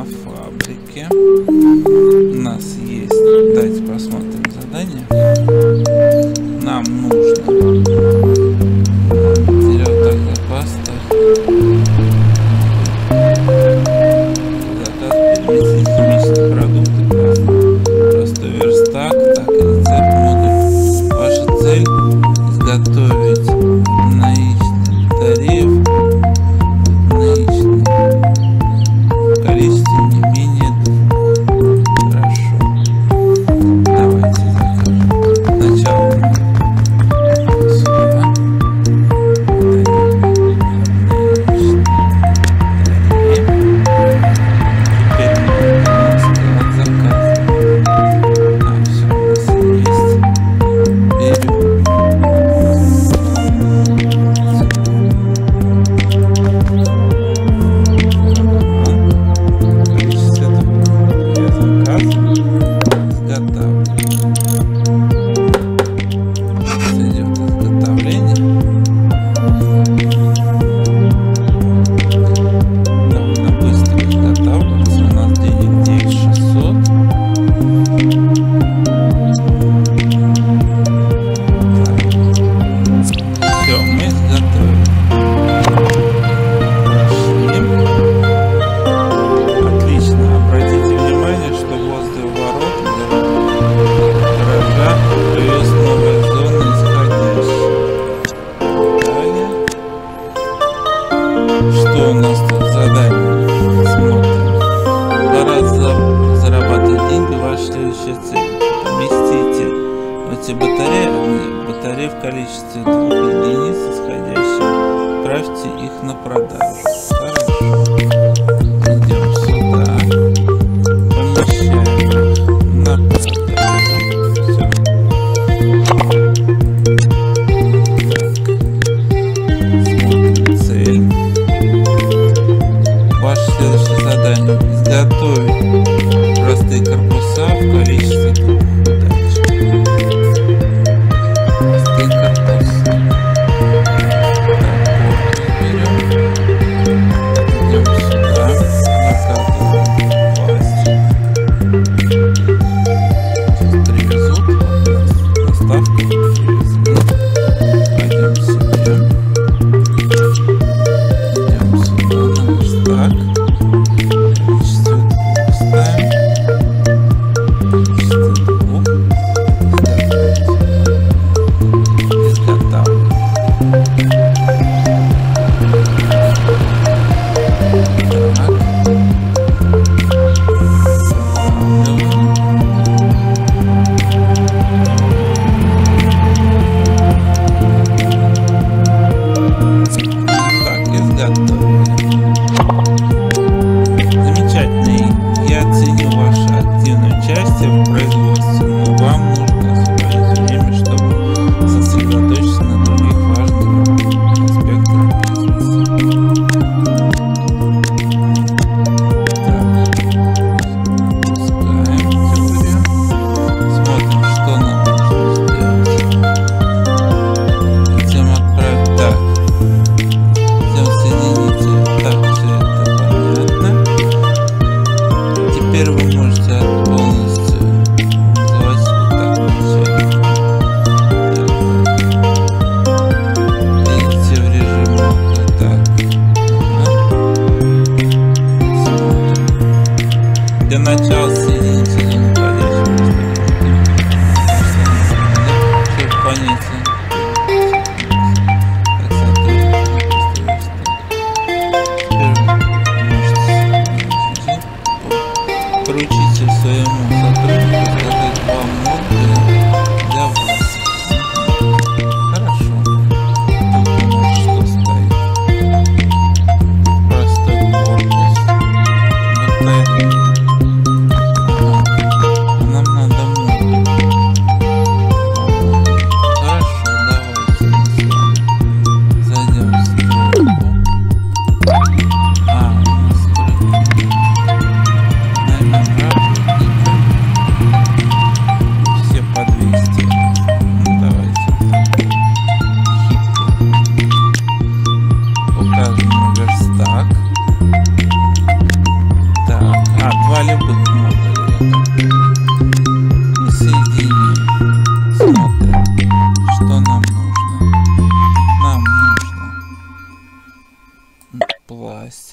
на фабрике. У нас есть... Давайте посмотрим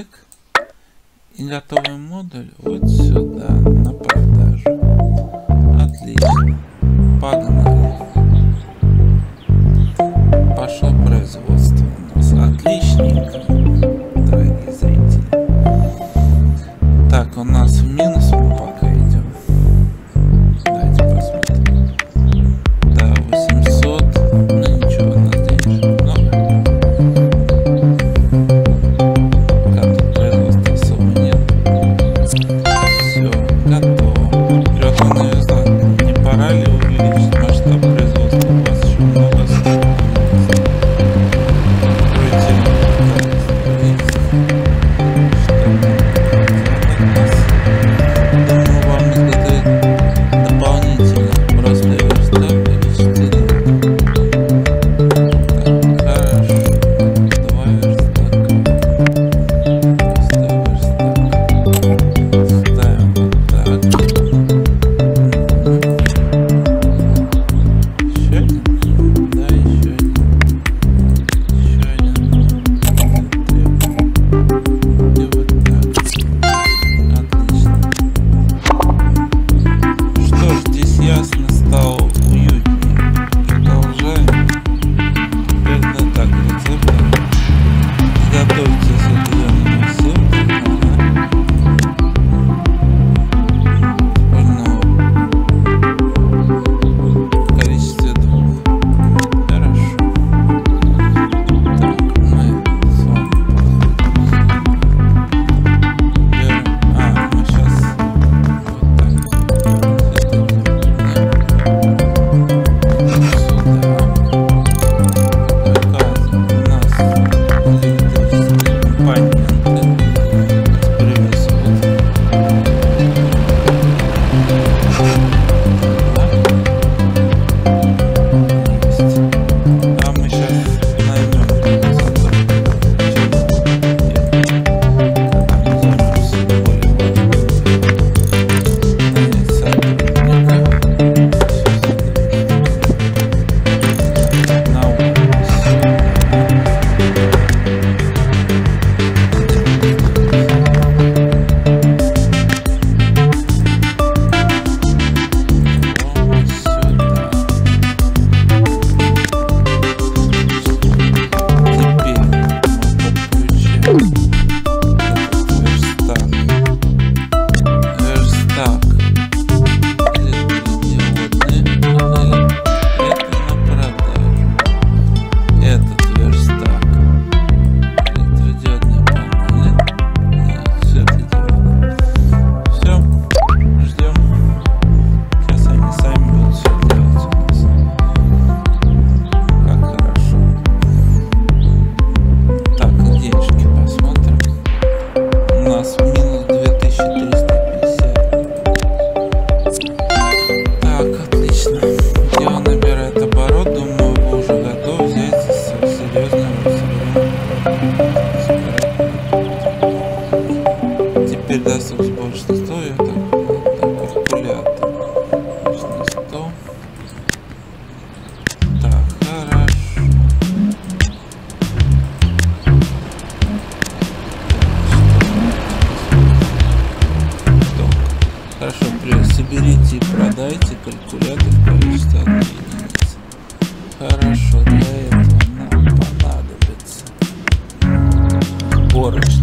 человек и готовый модуль вот сюда на Теперь даст Motors.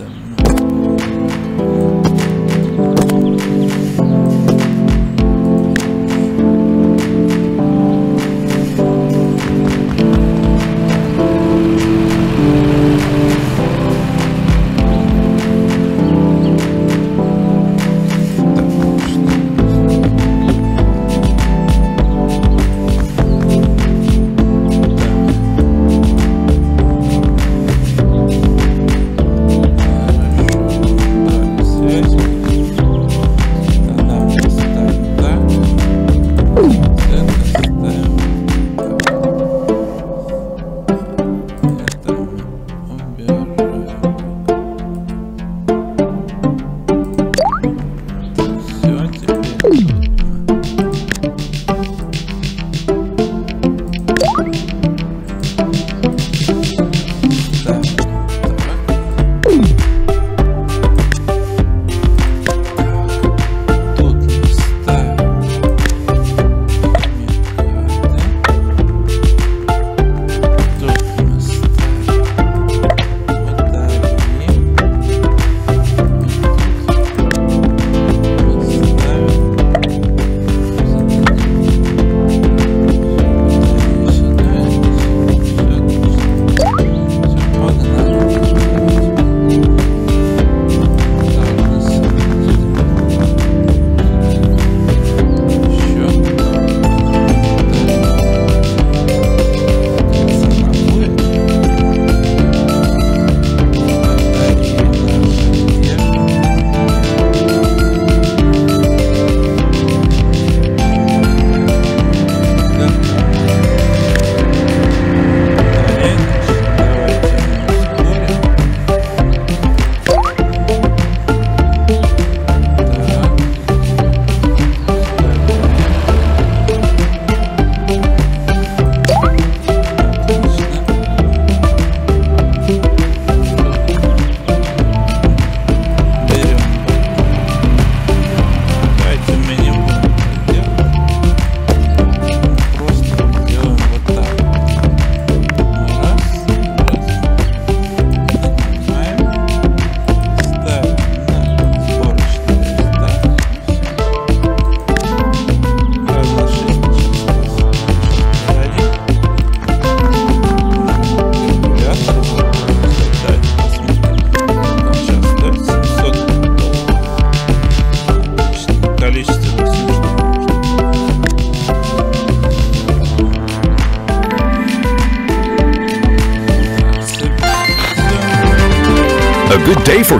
Tamo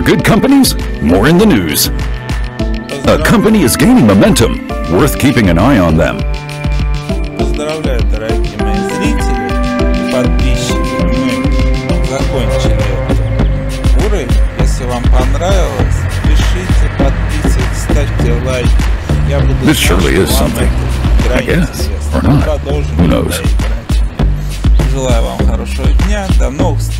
good day for good companies? More in the news. A company is gaining momentum. Worth keeping an eye on them. Поздравляю, дорогие мои зрители и подписчики. Мы закончили этот уровень. Если вам понравилось, пишите, подписывайтесь, ставьте лайки. Я буду This знать, surely что is вам something. эта игра I guess. интересна. Or not. Продолжим Who иногда knows? играть. Желаю вам хорошего дня. До новых встреч. Пока.